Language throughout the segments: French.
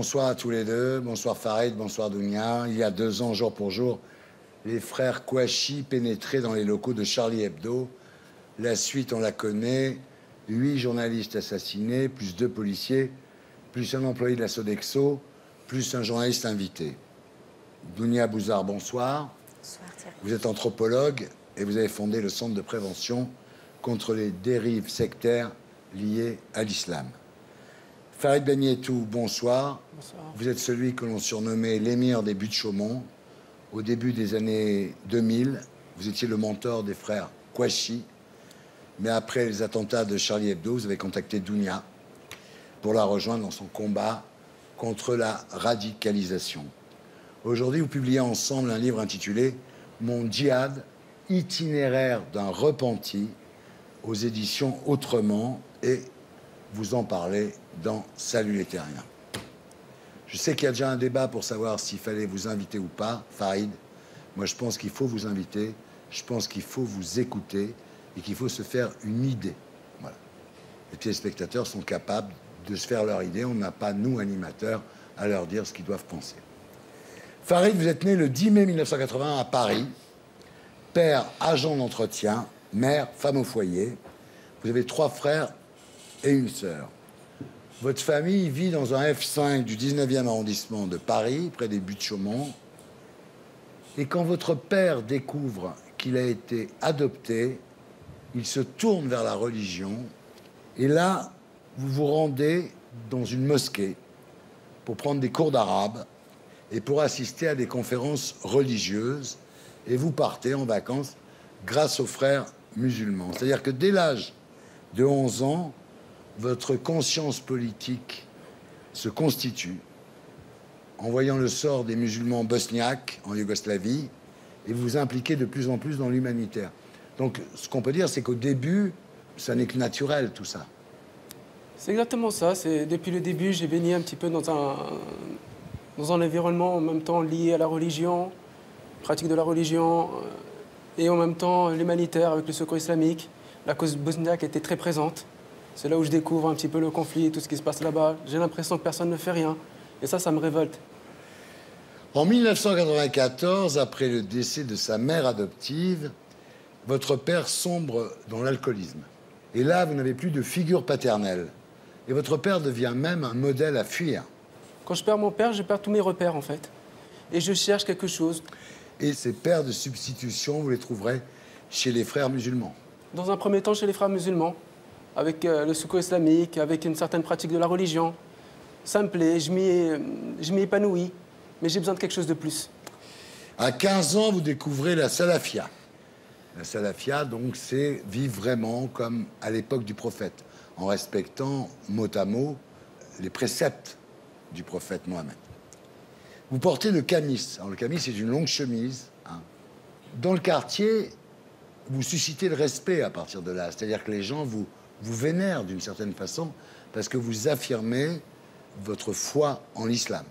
Bonsoir à tous les deux. Bonsoir Farid, bonsoir Dounia. Il y a deux ans, jour pour jour, les frères Kouachi pénétraient dans les locaux de Charlie Hebdo. La suite, on la connaît. Huit journalistes assassinés, plus deux policiers, plus un employé de la Sodexo, plus un journaliste invité. Dounia Bouzard, bonsoir. Bonsoir Thierry. Vous êtes anthropologue et vous avez fondé le Centre de prévention contre les dérives sectaires liées à l'islam. Farid Benietou, bonsoir. Bonsoir. Vous êtes celui que l'on surnommait l'émir des buts de Chaumont. Au début des années 2000, vous étiez le mentor des frères Kouachi. Mais après les attentats de Charlie Hebdo, vous avez contacté Dounia pour la rejoindre dans son combat contre la radicalisation. Aujourd'hui, vous publiez ensemble un livre intitulé Mon djihad, itinéraire d'un repenti aux éditions Autrement et vous en parlez dans Salut terriens. Je sais qu'il y a déjà un débat pour savoir s'il fallait vous inviter ou pas, Farid. Moi, je pense qu'il faut vous inviter, je pense qu'il faut vous écouter et qu'il faut se faire une idée. Les téléspectateurs sont capables de se faire leur idée. On n'a pas, nous, animateurs, à leur dire ce qu'ils doivent penser. Farid, vous êtes né le 10 mai 1980 à Paris. Père, agent d'entretien. Mère, femme au foyer. Vous avez trois frères et une sœur. Votre famille vit dans un F5 du 19e arrondissement de Paris, près des buts de Chaumont. Et quand votre père découvre qu'il a été adopté, il se tourne vers la religion. Et là, vous vous rendez dans une mosquée pour prendre des cours d'arabe et pour assister à des conférences religieuses. Et vous partez en vacances grâce aux frères musulmans. C'est-à-dire que dès l'âge de 11 ans, votre conscience politique se constitue en voyant le sort des musulmans bosniaques en Yougoslavie et vous impliquez de plus en plus dans l'humanitaire. Donc ce qu'on peut dire, c'est qu'au début, ça n'est que naturel tout ça. C'est exactement ça. Depuis le début, j'ai baigné un petit peu dans un, dans un environnement en même temps lié à la religion, pratique de la religion, euh, et en même temps l'humanitaire avec le secours islamique. La cause bosniaque était très présente. C'est là où je découvre un petit peu le conflit, tout ce qui se passe là-bas. J'ai l'impression que personne ne fait rien. Et ça, ça me révolte. En 1994, après le décès de sa mère adoptive, votre père sombre dans l'alcoolisme. Et là, vous n'avez plus de figure paternelle. Et votre père devient même un modèle à fuir. Quand je perds mon père, je perds tous mes repères en fait. Et je cherche quelque chose. Et ces pères de substitution, vous les trouverez chez les frères musulmans. Dans un premier temps, chez les frères musulmans, avec euh, le secours islamique, avec une certaine pratique de la religion. Ça me plaît, je m'y, épanouis, mais j'ai besoin de quelque chose de plus. À 15 ans, vous découvrez la salafia. La salafia, donc, c'est vivre vraiment comme à l'époque du prophète, en respectant mot à mot les préceptes du prophète Mohammed. Vous portez le camis. Alors, le camis, c'est une longue chemise. hein. Dans le quartier, vous suscitez le respect à partir de là. C'est-à-dire que les gens vous, vous vénèrent d'une certaine façon parce que vous affirmez votre foi en l'islam.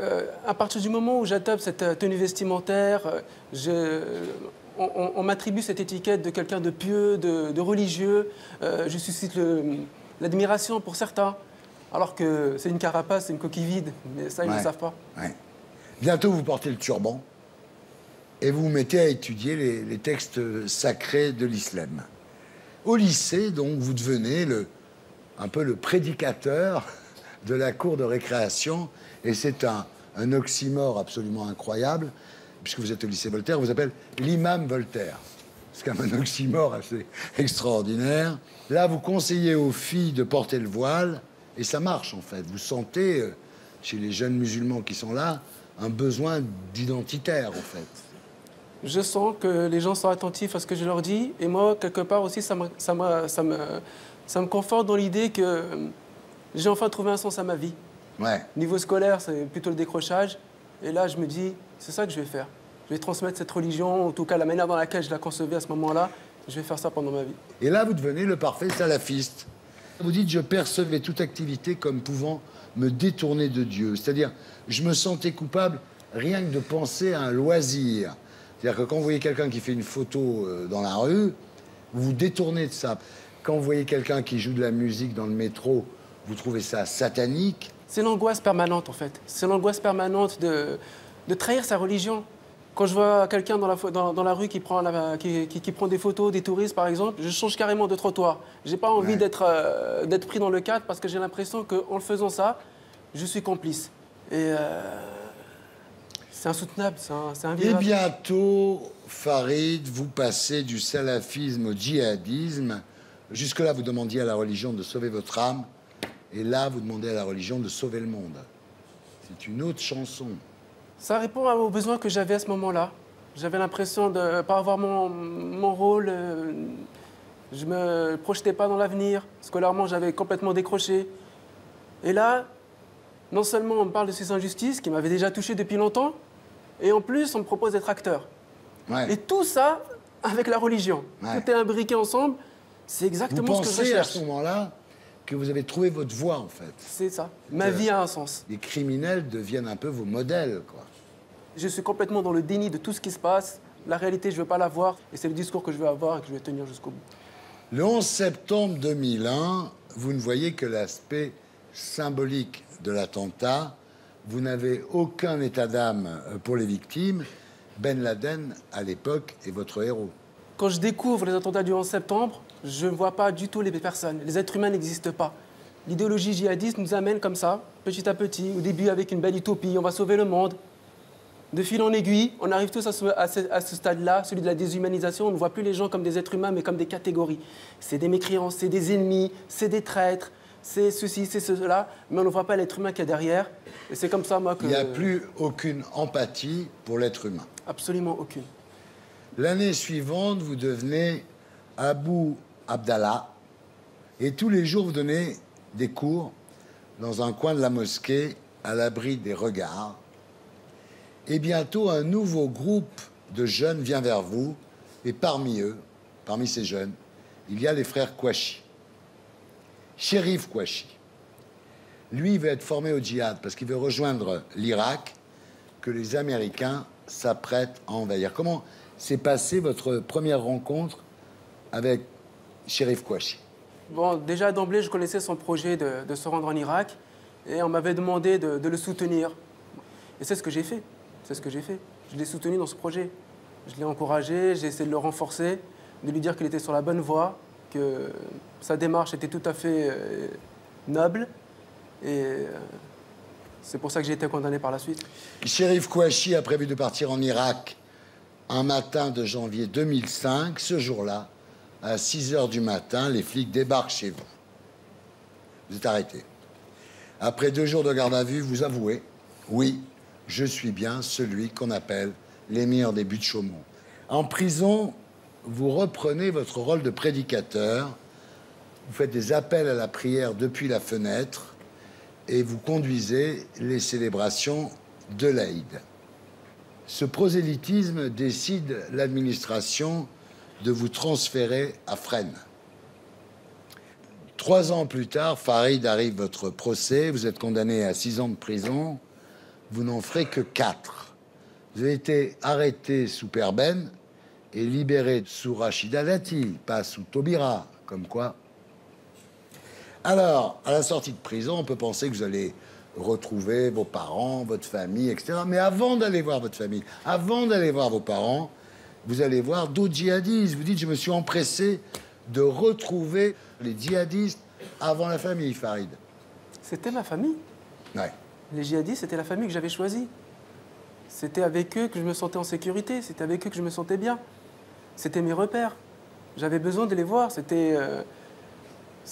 Euh, à partir du moment où j'adopte cette euh, tenue vestimentaire, euh, je- on, on- on m'attribue cette étiquette de quelqu'un de pieux, de, de religieux. Euh, je suscite l'admiration pour certains, alors que c'est une carapace, c'est une coquille vide. Mais ça, ils ne Ouais. le savent pas. Ouais. Bientôt, vous portez le turban et vous vous mettez à étudier les, les textes sacrés de l'islam. Au lycée, donc, vous devenez le, un peu le prédicateur de la cour de récréation et c'est un, oxymore absolument incroyable puisque vous êtes au lycée Voltaire, vous appelle l'imam Voltaire. C'est quand même un oxymore assez extraordinaire. Là, vous conseillez aux filles de porter le voile et ça marche en fait. Vous sentez, euh, chez les jeunes musulmans qui sont là, un besoin d'identitaire en fait. Je sens que les gens sont attentifs à ce que je leur dis. Et moi, quelque part aussi, ça me, ça me, ça me, ça me conforte dans l'idée que euh, j'ai enfin trouvé un sens à ma vie. Ouais. Niveau scolaire, c'est plutôt le décrochage. Et là, je me dis, c'est ça que je vais faire. Je vais transmettre cette religion, en tout cas la manière dans laquelle je la concevais à ce moment-là. Je vais faire ça pendant ma vie. Et là, vous devenez le parfait salafiste. Vous dites, je percevais toute activité comme pouvant me détourner de Dieu. C'est-à-dire, je me sentais coupable rien que de penser à un loisir. C'est-à-dire que quand vous voyez quelqu'un qui fait une photo euh, dans la rue, vous vous détournez de ça. Quand vous voyez quelqu'un qui joue de la musique dans le métro, vous trouvez ça satanique. C'est l'angoisse permanente, en fait. C'est l'angoisse permanente de, de trahir sa religion. Quand je vois quelqu'un dans la, dans, dans la rue qui prend, la- qui, qui- qui prend des photos, des touristes par exemple, je change carrément de trottoir. J'ai pas envie Ouais. d'être euh, pris dans le cadre parce que j'ai l'impression qu'en le faisant ça, je suis complice. Et euh, c'est insoutenable, c'est un, Et bientôt, Farid, vous passez du salafisme au djihadisme. Jusque-là, vous demandiez à la religion de sauver votre âme. Et là, vous demandez à la religion de sauver le monde. C'est une autre chanson. Ça répond aux besoins que j'avais à ce moment-là. J'avais l'impression de ne pas avoir mon, mon rôle. euh, Je me projetais pas dans l'avenir. Scolairement, j'avais complètement décroché. Et là, non seulement on me parle de ces injustices qui m'avaient déjà touché depuis longtemps, et en plus, on me propose d'être acteur. Ouais. Et tout ça avec la religion. Ouais. Tout est imbriqué ensemble. C'est Vous exactement ce que je pensez à ce moment-là que vous avez trouvé votre voie, en fait. C'est ça. Ma vie a un sens. Les criminels deviennent un peu vos modèles, quoi. Je suis complètement dans le déni de tout ce qui se passe. La réalité, je ne veux pas la voir. Et c'est le discours que je veux avoir et que je vais tenir jusqu'au bout. Le 11 septembre 2001, vous ne voyez que l'aspect symbolique de l'attentat. Vous n'avez aucun état d'âme euh, pour les victimes. Ben Laden, à l'époque, est votre héros. Quand je découvre les attentats du 11 septembre, je ne vois pas du tout les personnes. Les êtres humains n'existent pas. L'idéologie djihadiste nous amène comme ça, petit à petit, au début avec une belle utopie, on va sauver le monde. De fil en aiguille, on arrive tous à ce, stade-là, celui de la déshumanisation. On ne voit plus les gens comme des êtres humains, mais comme des catégories. C'est des mécréants, c'est des ennemis, c'est des traîtres, c'est ceci, c'est cela, mais on ne voit pas l'être humain qu'il y a derrière. Et c'est comme ça, moi, que... Il n'y a plus aucune empathie pour l'être humain. Absolument aucune. L'année suivante, vous devenez Abu Abdallah et tous les jours vous donnez des cours dans un coin de la mosquée à l'abri des regards. Et bientôt, un nouveau groupe de jeunes vient vers vous et parmi eux, parmi ces jeunes, il y a les frères Kouachi. Shérif Kouachi. Lui, il veut être formé au djihad parce qu'il veut rejoindre l'Irak que les Américains s'apprêtent à envahir. Comment s'est passée votre première rencontre avec Shérif Kouachi? Bon, déjà d'emblée, je connaissais son projet de, se rendre en Irak et on m'avait demandé de, de le soutenir. Et c'est ce que j'ai fait. C'est ce que j'ai fait. Je l'ai soutenu dans ce projet. Je l'ai encouragé, j'ai essayé de le renforcer, de lui dire qu'il était sur la bonne voie, que sa démarche était tout à fait euh, noble. Et euh, c'est pour ça que j'ai été condamné par la suite. Shérif Kouachi a prévu de partir en Irak un matin de janvier 2005. Ce jour-là, à 6 heures du matin, les flics débarquent chez vous. Vous êtes arrêté. Après deux jours de garde à vue, vous avouez, oui, je suis bien celui qu'on appelle l'émir des buts de Chaumont. En prison, vous reprenez votre rôle de prédicateur, vous faites des appels à la prière depuis la fenêtre et vous conduisez les célébrations de l'Aïd. Ce prosélytisme décide l'administration de vous transférer à Fresnes. Trois ans plus tard, Farid arrive votre procès, vous êtes condamné à six ans de prison, vous n'en ferez que quatre. Vous avez été arrêté sous Perben et libéré sous Rachida Dati, pas sous Taubira, comme quoi. Alors, à la sortie de prison, on peut penser que vous allez retrouver vos parents, votre famille, etc. Mais avant d'aller voir votre famille, avant d'aller voir vos parents, vous allez voir d'autres djihadistes. Vous dites, je me suis empressé de retrouver les djihadistes avant la famille, Farid. C'était ma famille. Ouais. Les djihadistes, c'était la famille que j'avais choisie. C'était avec eux que je me sentais en sécurité, c'était avec eux que je me sentais bien. C'était mes repères. J'avais besoin de les voir, c'était euh,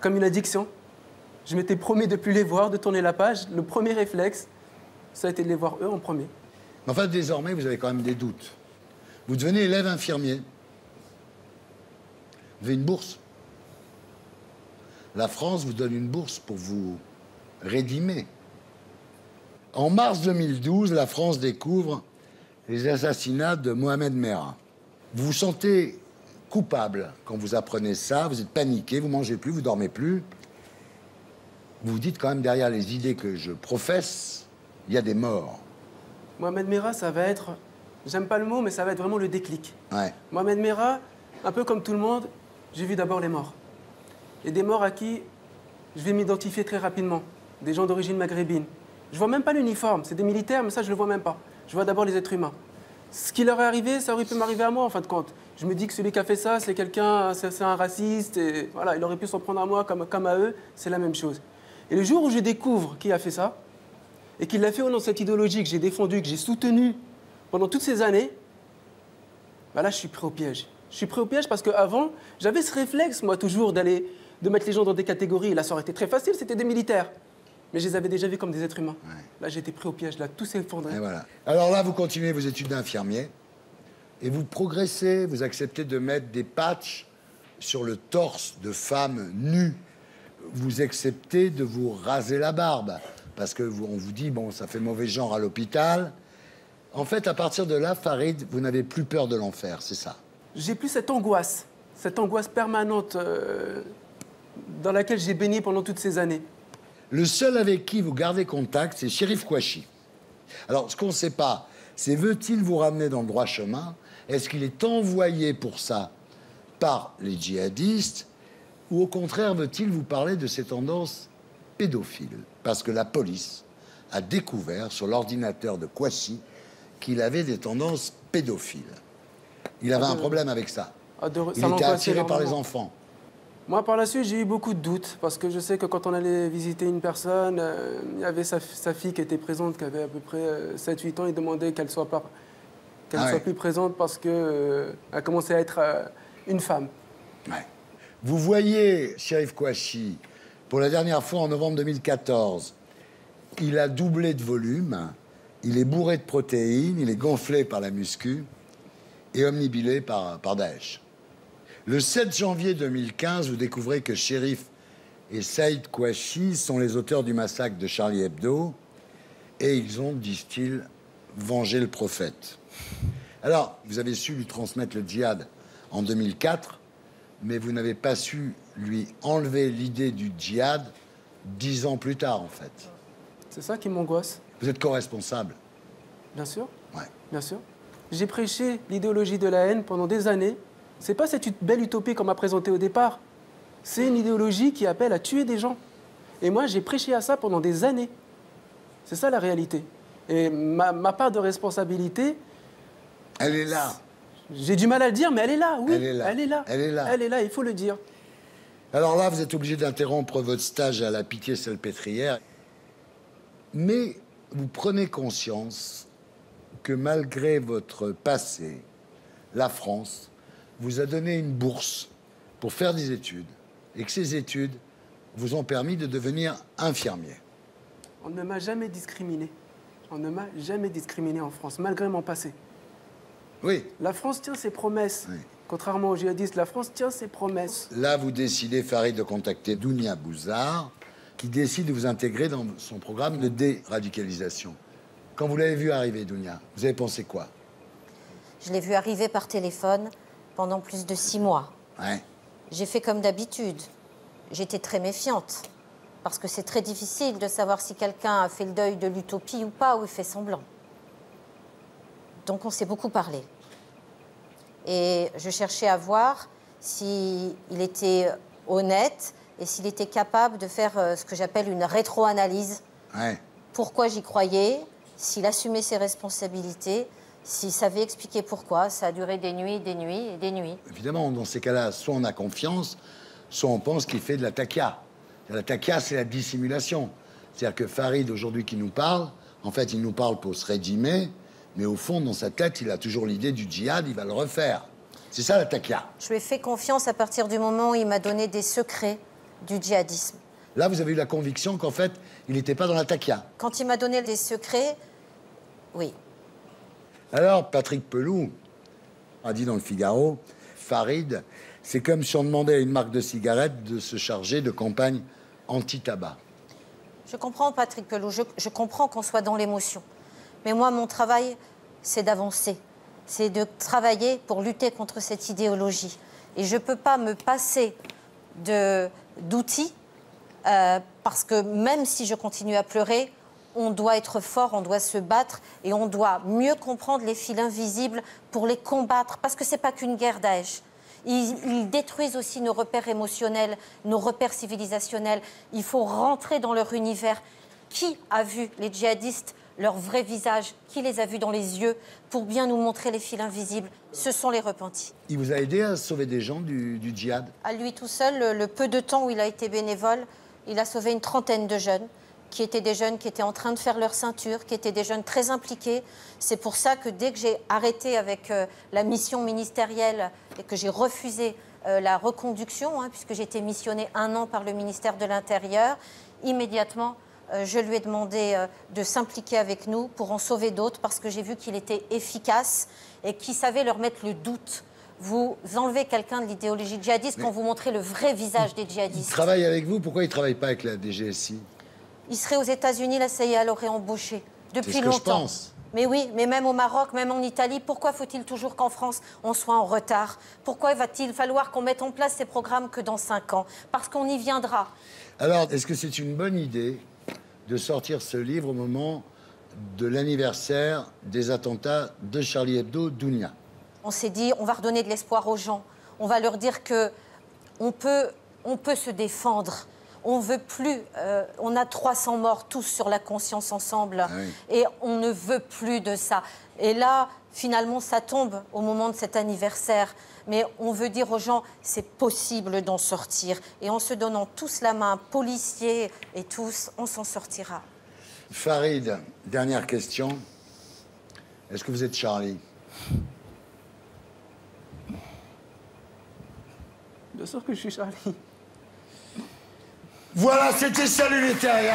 comme une addiction. Je m'étais promis de plus les voir, de tourner la page. Le premier réflexe, ça a été de les voir eux en premier. Mais enfin, désormais, vous avez quand même des doutes. Vous devenez élève infirmier. Vous avez une bourse. La France vous donne une bourse pour vous rédimer. En mars 2012, la France découvre les assassinats de Mohamed Merah. Vous vous sentez coupable quand vous apprenez ça, vous êtes paniqué, vous mangez plus, vous dormez plus. Vous vous dites quand même derrière les idées que je professe, il y a des morts. Mohamed Merah, ça va être, j'aime pas le mot, mais ça va être vraiment le déclic. Ouais. Mohamed Merah, un peu comme tout le monde, j'ai vu d'abord les morts. Et des morts à qui je vais m'identifier très rapidement. des gens d'origine maghrébine. Je vois même pas l'uniforme, c'est des militaires, mais ça je le vois même pas. Je vois d'abord les êtres humains. Ce qui leur est arrivé, ça aurait pu m'arriver à moi en fin de compte. Je me dis que celui qui a fait ça, c'est quelqu'un, c'est un raciste, et voilà, il aurait pu s'en prendre à moi comme, à eux, c'est la même chose. Et le jour où je découvre qui a fait ça, et qu'il l'a fait au nom de cette idéologie que j'ai défendue, que j'ai soutenue pendant toutes ces années, bah là, je suis prêt au piège. Je suis prêt au piège parce qu'avant, j'avais ce réflexe, moi, toujours, d'aller, de mettre les gens dans des catégories. Là, ça aurait été très facile, c'était des militaires. Mais je les avais déjà vus comme des êtres humains. Là, j'étais pris au piège, là, tout s'est effondré. Voilà. Alors là, vous continuez vos études d'infirmier et vous progressez, vous acceptez de mettre des patchs sur le torse de femmes nues. Vous acceptez de vous raser la barbe parce que vous, on vous dit bon, ça fait mauvais genre à l'hôpital. En fait, à partir de là, Farid, vous n'avez plus peur de l'enfer, c'est ça? J'ai plus cette angoisse, cette angoisse permanente euh, dans laquelle j'ai baigné pendant toutes ces années. Le seul avec qui vous gardez contact, c'est Shérif Kouachi. Alors, ce qu'on ne sait pas, c'est veut-il vous ramener dans le droit chemin? Est-ce qu'il est envoyé pour ça par les djihadistes? Ou au contraire, veut-il vous parler de ses tendances pédophiles Parce que la police a découvert sur l'ordinateur de Kouachi qu'il avait des tendances pédophiles. Il avait Ah, un problème avec ça. Ah, Il était attiré par les enfants. Moi, par la suite, j'ai eu beaucoup de doutes parce que je sais que quand on allait visiter une personne, euh, il y avait sa, sa fille qui était présente, qui avait à peu près 7-8 ans. Il demandait qu'elle soit, pas, qu'elle Ah soit plus présente parce qu'elle commençait à être euh, une femme. Ouais. Vous voyez Sheriff Kouachi, pour la dernière fois en novembre 2014, il a doublé de volume, il est bourré de protéines, il est gonflé par la muscu et omnibilé par, par Daesh. Le 7 janvier 2015, vous découvrez que Shérif et Saïd Kouachi sont les auteurs du massacre de Charlie Hebdo et ils ont, disent-ils, vengé le prophète. Alors, vous avez su lui transmettre le djihad en 2004, mais vous n'avez pas su lui enlever l'idée du djihad dix ans plus tard, en fait. C'est ça qui m'angoisse, Vous êtes co-responsable. bien sûr. Ouais. Bien sûr. J'ai prêché l'idéologie de la haine pendant des années. C'est pas cette belle utopie qu'on m'a présentée au départ. C'est une idéologie qui appelle à tuer des gens. Et moi, j'ai prêché à ça pendant des années. C'est ça la réalité. Et ma, ma part de responsabilité, Elle est là. j'ai du mal à le dire, mais elle est là, oui. Elle est là. Elle est là. Elle est là. Elle est là, il faut le dire. Alors là, vous êtes obligé d'interrompre votre stage à la pitié salpêtrière. Mais vous prenez conscience que malgré votre passé, la France vous a donné une bourse pour faire des études et que ces études vous ont permis de devenir infirmier. On ne m'a jamais discriminé. On ne m'a jamais discriminé en France, malgré mon passé. Oui, La France tient ses promesses. Oui. Contrairement aux djihadistes, la France tient ses promesses. là vous décidez, Farid, de contacter Dounia Bouzard, qui décide de vous intégrer dans son programme de déradicalisation. Quand vous l'avez vu arriver, Dounia, vous avez pensé quoi? Je l'ai vu arriver par téléphone pendant plus de six mois. Ouais. J'ai fait comme d'habitude. J'étais très méfiante. Parce que c'est très difficile de savoir si quelqu'un a fait le deuil de l'utopie ou pas, ou il fait semblant. Donc on s'est beaucoup parlé. Et je cherchais à voir s'il était honnête et s'il était capable de faire euh, ce que j'appelle une rétro-analyse Ouais. pourquoi j'y croyais, s'il assumait ses responsabilités, s'il savait expliquer pourquoi. Ça a duré des nuits, des nuits et des nuits. Évidemment, dans ces cas-là, soit on a confiance, soit on pense qu'il fait de la taquia. La taquia, c'est la dissimulation. C'est-à-dire que Farid, aujourd'hui, qui nous parle, en fait, il nous parle pour se rédimer, mais au fond, dans sa tête, il a toujours l'idée du djihad, il va le refaire. C'est ça la taquia. Je lui ai fait confiance à partir du moment où il m'a donné des secrets du djihadisme. Là, vous avez eu la conviction qu'en fait, il n'était pas dans la taquia. Quand il m'a donné des secrets, oui, Alors, Patrick Pelou a dit dans le Figaro, Farid, c'est comme si on demandait à une marque de cigarettes de se charger de campagne anti-tabac. Je comprends, Patrick Pelou, je, comprends qu'on soit dans l'émotion. Mais moi, mon travail, c'est d'avancer. C'est de travailler pour lutter contre cette idéologie. Et je ne peux pas me passer d'outils, euh, parce que même si je continue à pleurer, on doit être fort, on doit se battre et on doit mieux comprendre les fils invisibles pour les combattre. Parce que ce n'est pas qu'une guerre Daesh. Ils, ils détruisent aussi nos repères émotionnels, nos repères civilisationnels. Il faut rentrer dans leur univers. Qui a vu les djihadistes leur vrai visage, qui les a vus dans les yeux pour bien nous montrer les fils invisibles? Ce sont les repentis. Il vous a aidé à sauver des gens du, du djihad? À lui tout seul, le, le peu de temps où il a été bénévole, il a sauvé une trentaine de jeunes qui étaient des jeunes qui étaient en train de faire leur ceinture, qui étaient des jeunes très impliqués. C'est pour ça que dès que j'ai arrêté avec euh, la mission ministérielle et que j'ai refusé euh, la reconduction, hein, puisque j'ai été missionnée un an par le ministère de l'Intérieur, immédiatement, euh, je lui ai demandé de s'impliquer avec nous pour en sauver d'autres, parce que j'ai vu qu'il était efficace et qu'il savait leur mettre le doute. Vous enlevez quelqu'un de l'idéologie djihadiste quand vous montrez le vrai visage des Il djihadistes. travaille avec vous, pourquoi il ne travaille pas avec la DGSI Il serait aux États-Unis, la CIA l'aurait embauché depuis ce que je longtemps. pense. Mais oui, mais même au Maroc, même en Italie, pourquoi faut-il toujours qu'en France, on soit en retard? Pourquoi va-t-il falloir qu'on mette en place ces programmes que dans cinq ans? Parce qu'on y viendra. Alors, est-ce que c'est une bonne idée de sortir ce livre au moment de l'anniversaire des attentats de Charlie Hebdo d'Ounia? On s'est dit, on va redonner de l'espoir aux gens. On va leur dire que on peut, on peut se défendre. On veut plus. euh, on a 300 morts tous sur la conscience ensemble, oui. et on ne veut plus de ça. Et là, finalement, ça tombe au moment de cet anniversaire. Mais on veut dire aux gens, c'est possible d'en sortir. Et en se donnant tous la main, policiers et tous, on s'en sortira. Farid, dernière question. Est-ce que vous êtes Charlie? Bien sûr que je suis Charlie. Voilà, c'était Salut les terriens.